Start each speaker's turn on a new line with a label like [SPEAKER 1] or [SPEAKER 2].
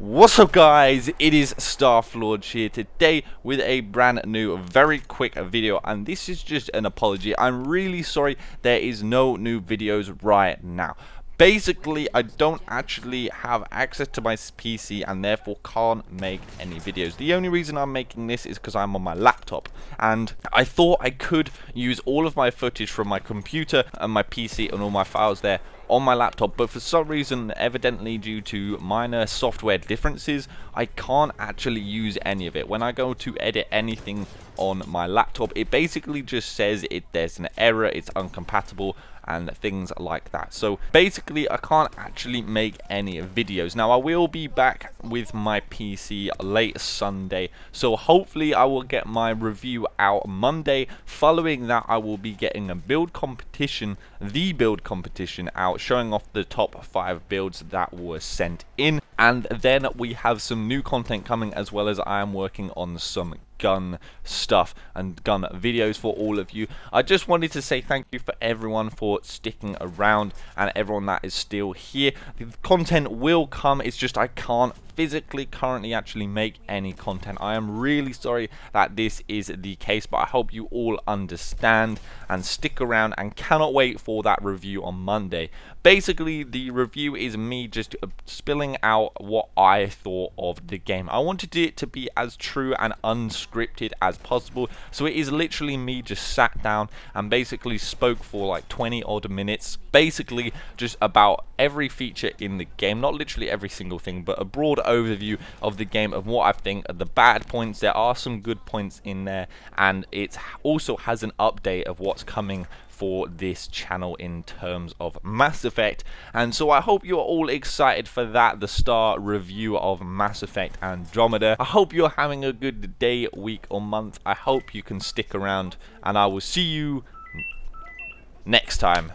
[SPEAKER 1] What's up guys, it is Starflorge here today with a brand new, very quick video and this is just an apology. I'm really sorry there is no new videos right now. Basically, I don't actually have access to my PC and therefore can't make any videos. The only reason I'm making this is because I'm on my laptop. And I thought I could use all of my footage from my computer and my PC and all my files there on my laptop but for some reason evidently due to minor software differences I can't actually use any of it. When I go to edit anything on my laptop it basically just says it there's an error it's uncompatible and things like that. So basically I can't actually make any videos. Now I will be back with my PC late Sunday so hopefully I will get my review out Monday. Following that I will be getting a build competition, the build competition out showing off the top 5 builds that were sent in and then we have some new content coming as well as I am working on some gun stuff and gun videos for all of you. I just wanted to say thank you for everyone for sticking around and everyone that is still here. The content will come, it's just I can't physically currently actually make any content. I am really sorry that this is the case, but I hope you all understand and stick around and cannot wait for that review on Monday. Basically, the review is me just uh, spilling out what I thought of the game. I wanted it to be as true and unscripted as possible, so it is literally me just sat down and basically spoke for like 20 odd minutes, basically just about every feature in the game, not literally every single thing, but a broad overview of the game of what I think are the bad points. There are some good points in there, and it also has an update of what's coming for this channel in terms of Mass Effect. And so I hope you're all excited for that the star review of Mass Effect Andromeda. I hope you're having a good day week or month. I hope you can stick around and I will see you next time